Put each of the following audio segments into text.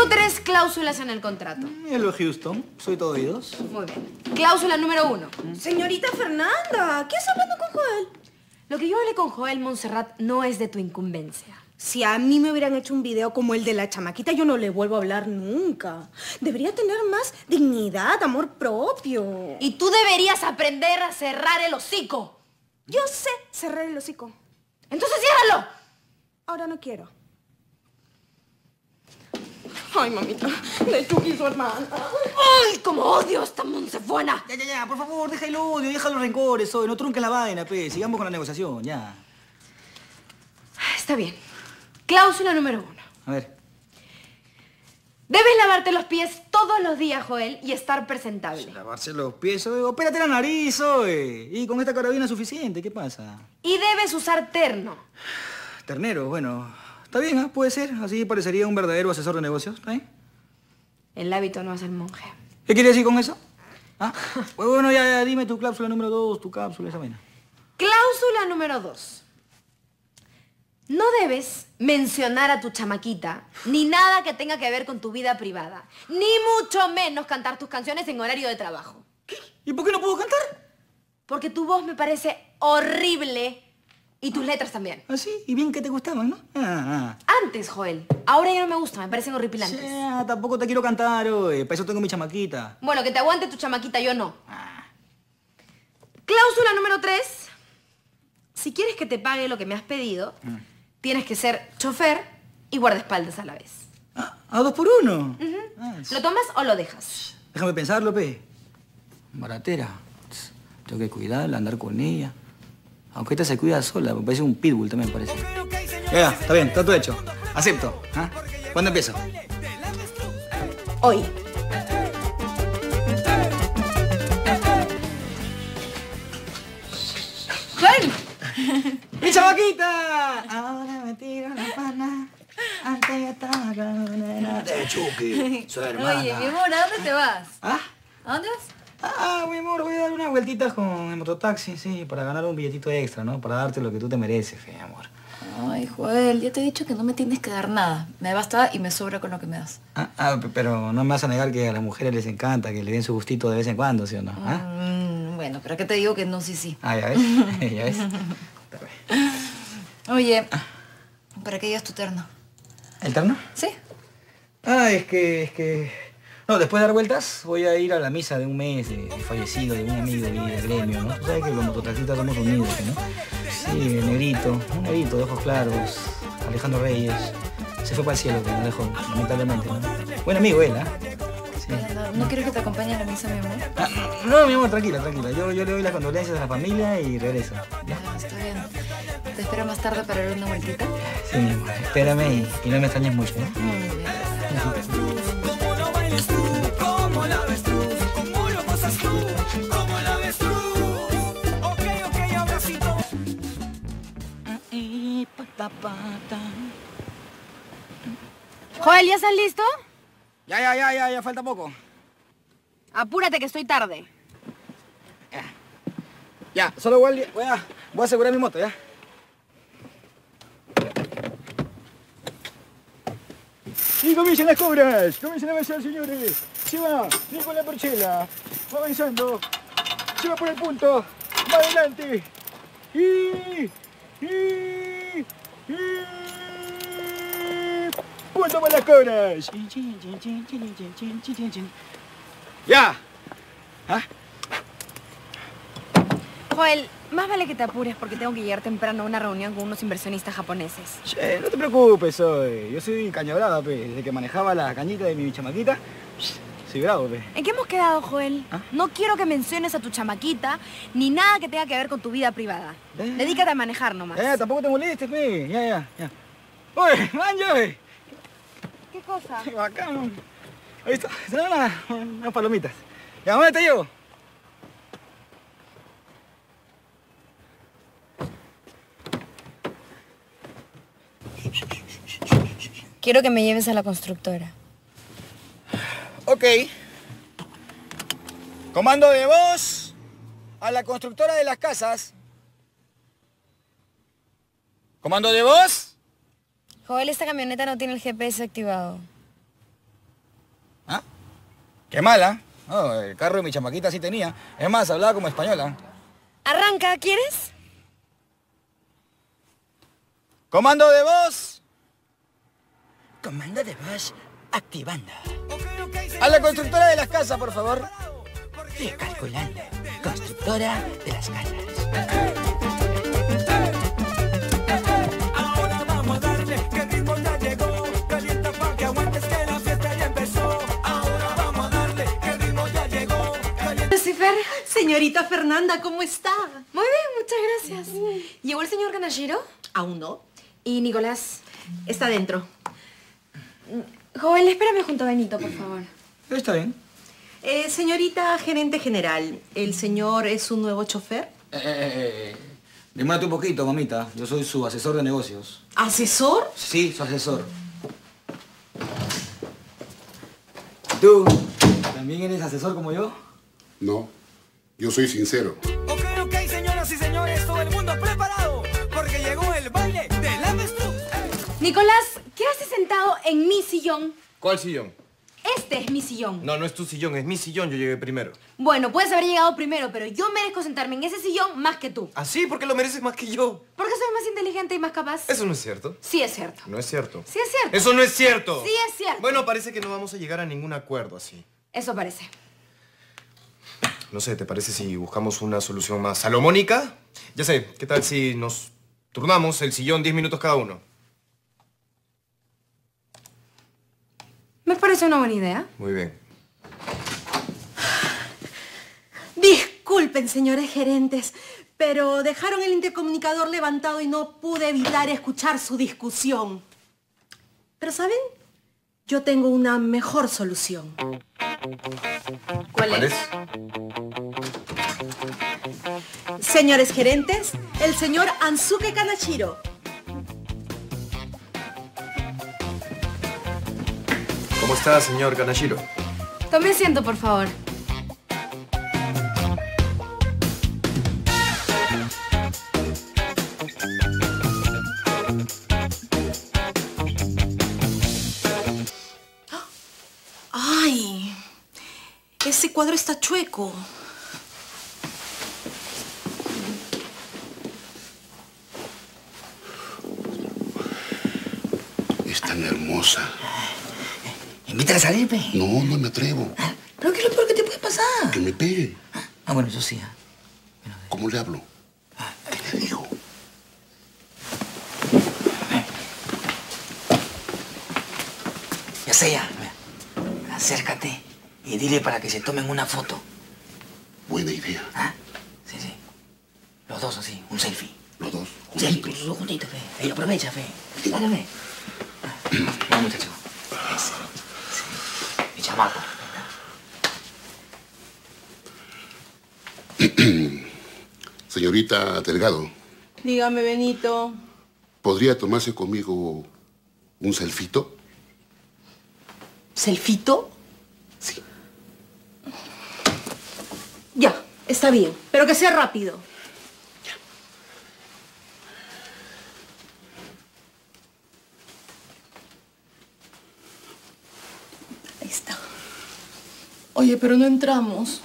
Tengo tres cláusulas en el contrato. Hello, Houston. Soy todo oídos. Muy bien. Cláusula número uno. Señorita Fernanda, ¿qué está hablando con Joel? Lo que yo hablé con Joel Montserrat no es de tu incumbencia. Si a mí me hubieran hecho un video como el de la chamaquita, yo no le vuelvo a hablar nunca. Debería tener más dignidad, amor propio. Y tú deberías aprender a cerrar el hocico. Yo sé cerrar el hocico. Entonces ciérralo. Ahora no quiero. Ay, mamita, de Chucky su hermana. ¡Ay, cómo odio a esta monsefuana! Ya, ya, ya, por favor, deja el odio, deja los rencores, hoy. No trunques la vaina, pe. Sigamos con la negociación, ya. Está bien. Cláusula número uno. A ver. Debes lavarte los pies todos los días, Joel, y estar presentable. Lavarse los pies, oye. Opérate la nariz, oye. Y con esta carabina es suficiente, ¿qué pasa? Y debes usar terno. Ternero, bueno. Está bien, ¿ah? Puede ser. Así parecería un verdadero asesor de negocios, ¿está bien? El hábito no hace el monje. ¿Qué quiere decir con eso? ¿Ah? Pues bueno, ya, ya, dime tu cláusula número dos, tu cápsula, esa vaina. Cláusula número dos. No debes mencionar a tu chamaquita, ni nada que tenga que ver con tu vida privada, ni mucho menos cantar tus canciones en horario de trabajo. ¿Y por qué no puedo cantar? Porque tu voz me parece horrible y tus letras también. ¿Ah, sí? Y bien que te gustaban, ¿no? Ah, Antes, Joel. Ahora ya no me gustan, me parecen ah. horripilantes. Ya, tampoco te quiero cantar, oye. Para eso tengo mi chamaquita. Bueno, que te aguante tu chamaquita, yo no. Cláusula número tres. Si quieres que te pague lo que me has pedido, tienes que ser chofer y guardaespaldas a la vez. Ah, ¿A dos por uno? Ah. ¿Lo tomas o lo dejas? Déjame pensarlo, pe. Baratera. Tengo que cuidarla, andar con ella. Aunque esta se cuida sola, me parece un pitbull también parece. Ya, ya, está bien, está todo hecho. Acepto. ¿ah? ¿Cuándo empiezo? Hoy. ¡Joel! ¡Mi chamaquita! Ahora me tiro la pana. Antes ya estaba con Chucky, su hermana. Oye, mi amor, ¿a dónde te vas? ¿Ah? ¿A dónde vas? Ah, mi amor, voy a dar unas vueltitas con el mototaxi, sí, para ganar un billetito extra, ¿no? Para darte lo que tú te mereces, fe, amor. Ay, Joel, ya te he dicho que no me tienes que dar nada. Me basta y me sobra con lo que me das. Ah, ah, pero no me vas a negar que a las mujeres les encanta que le den su gustito de vez en cuando, ¿sí o no? ¿Ah? Mm, bueno, pero ¿qué te digo que no, sí, sí? Ah, ya ves, ya ves. Oye, ¿para qué llevas tu terno? ¿El terno? ¿Sí? Ah, es que, es que... No, después de dar vueltas voy a ir a la misa de un mes de, fallecido, de un amigo de mi gremio, ¿no? Tú sabes que los mototaxistas somos unidos, ¿no? Sí, el negrito, un negrito de ojos claros, Alejandro Reyes. Se fue para el cielo, que nos dejó, lamentablemente, ¿no? Buen amigo él, ¿ah? Sí. No, ¿no quieres que te acompañe a la misa, mi amor? Ah, no, mi amor, tranquila, tranquila. Yo, yo le doy las condolencias a la familia y regreso. ¿ya? Ah, está bien. Te espero más tarde para dar una vueltita. Sí, mi amor, espérame y, y no me extrañes mucho, bien. Joel, ¿ya estás listo? Ya, ya, ya, ya, ya falta poco. Apúrate que estoy tarde. Ya, solo voy a, voy a, voy a asegurar mi moto, ¿ya? Y comiencen las cobras, comiencen a avanzar, señores. Va, Nicolás Porchela, va avanzando, se va por el punto, va adelante. Y, y, y, punto para las cobras. Ya. ¿Ah? Joel, más vale que te apures porque tengo que llegar temprano a una reunión con unos inversionistas japoneses. Che, no te preocupes, soy. Yo soy cañabrada. Desde que manejaba la cañita de mi chamaquita, soy bravo, pe. ¿En qué hemos quedado, Joel? ¿Ah? No quiero que menciones a tu chamaquita ni nada que tenga que ver con tu vida privada. Eh. Dedícate a manejar nomás. Eh, tampoco te molestes, pe. Ya, ya, ya. Oye, Anjo, ¿Qué cosa? qué bacán. Ahí está, se dan unas, unas palomitas. Ya, ¿dónde te llevo? Quiero que me lleves a la constructora. Ok. Comando de voz a la constructora de las casas. Comando de voz. Joel, esta camioneta no tiene el GPS activado. Qué mala. No, el carro de mi chamaquita sí tenía. Es más, hablaba como española. Arranca, ¿quieres? ¡Comando de voz! Comando de voz activando. A la constructora de las casas, por favor. Recalculando. Constructora de las casas. Ahora vamos a darle que el ritmo ya llegó. Calienta pa' que aguantes que la fiesta ya empezó. Ahora vamos a darle que el ritmo ya llegó. Calienta Lucifer. Señorita Fernanda, ¿cómo está? Muy bien, muchas gracias. ¿Llegó el señor Kanashiro? Aún no. ¿Y Nicolás? Está dentro. Joel, espérame junto a Benito, por favor. Está bien. Eh, señorita gerente general, ¿el señor es un nuevo chofer? Eh, eh, eh, eh. Demórate un poquito, mamita. Yo soy su asesor de negocios. ¿Asesor? Sí, su asesor. ¿Tú también eres asesor como yo? No, yo soy sincero. Ok, ok, señoras y señores, todo el mundo preparado. Porque llegó el baile avestruz. Nicolás, quédate sentado en mi sillón. ¿Cuál sillón? Este es mi sillón. No, no es tu sillón, es mi sillón, yo llegué primero. Bueno, puedes haber llegado primero, pero yo merezco sentarme en ese sillón más que tú. ¿Ah, sí? ¿Por qué lo mereces más que yo? Porque soy más inteligente y más capaz. Eso no es cierto. Sí es cierto. No es cierto. Sí es cierto. Eso no es cierto. Sí es cierto. Bueno, parece que no vamos a llegar a ningún acuerdo así. Eso parece. No sé, ¿te parece si buscamos una solución más salomónica? Ya sé, ¿qué tal si nos turnamos el sillón 10 minutos cada uno? Me parece una buena idea. Muy bien. Disculpen, señores gerentes, pero dejaron el intercomunicador levantado y no pude evitar escuchar su discusión. Pero ¿saben? Yo tengo una mejor solución. ¿Cuál, ¿Cuál es? Señores gerentes, el señor Ansuke Kanashiro. ¿Cómo está, señor Kanashiro? Tome asiento, por favor. ¡Ay! Ese cuadro está chueco. Invítala a salir, pe. No, no me atrevo. ¿Pero qué es lo peor que te puede pasar? Que me pegue. Ah, bueno, eso sí. ah. ¿Cómo le hablo? ¿Qué le digo? Ya sé ya. Acércate y dile para que se tomen una foto. Buena idea. ¿Ah? Sí, sí. Los dos así, un selfie. Los dos Sí, juntitos. los dos juntitos, fe. Ahí aprovecha, fe. Dale, fe. Vamos, muchacho. Señorita Delgado, Dígame, Benito. ¿podría tomarse conmigo un selfito? ¿Selfito? Sí. Ya, está bien. Pero que sea rápido. Ahí está. Oye, pero no entramos.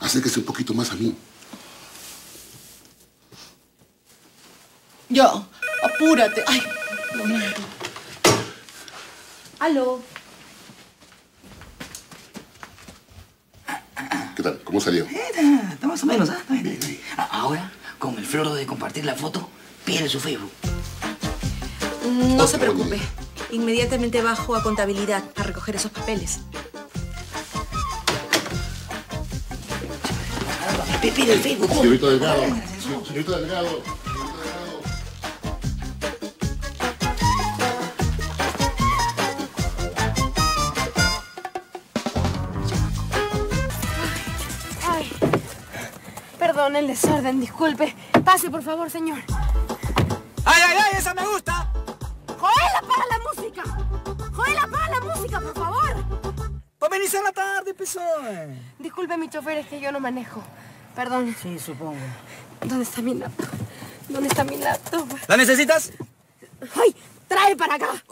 Acérquese un poquito más a mí. Ya, apúrate. Ay, un momento. Aló. ¿Qué tal? ¿Cómo salió? Eh, Está, está más o menos, ¿ah? Bien. Bien. A- Ahora, con el floro de compartir la foto, pide su Facebook. No se preocupe. Inmediatamente bajo a contabilidad a recoger esos papeles. P- Pide el Facebook. Señorita Delgado. Ay, Señorita Delgado. Ay. Perdón el desorden, disculpe. Pase, por favor, señor. ¡Ay, ay, ay! ¡Esa me gusta! ¡Joel, apaga la música! ¡Joel, apaga la música, por favor! Pues venís en la tarde, pezón. Disculpe, mi chofer, es que yo no manejo. Perdón. Sí, supongo. ¿Dónde está mi laptop? ¿Dónde está mi laptop? ¿La necesitas? ¡Ay! ¡Trae para acá!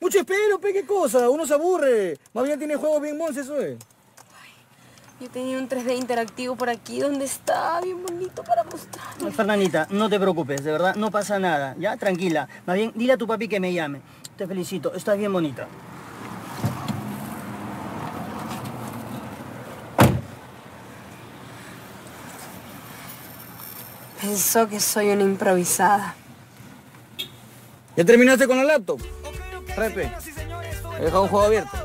Mucho espero, pe, qué cosa. Uno se aburre. Más bien tiene juegos bien monces, ¿eh? Yo tenía un 3D interactivo por aquí donde está bien bonito para mostrar. Fernandita, no te preocupes, de verdad, no pasa nada, ¿ya? Tranquila. Más bien, dile a tu papi que me llame. Te felicito, estás bien bonita. Pensó que soy una improvisada. ¿Ya terminaste con la laptop? Repe, he dejado un juego abierto.